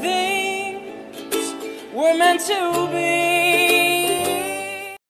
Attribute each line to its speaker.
Speaker 1: things were meant to be.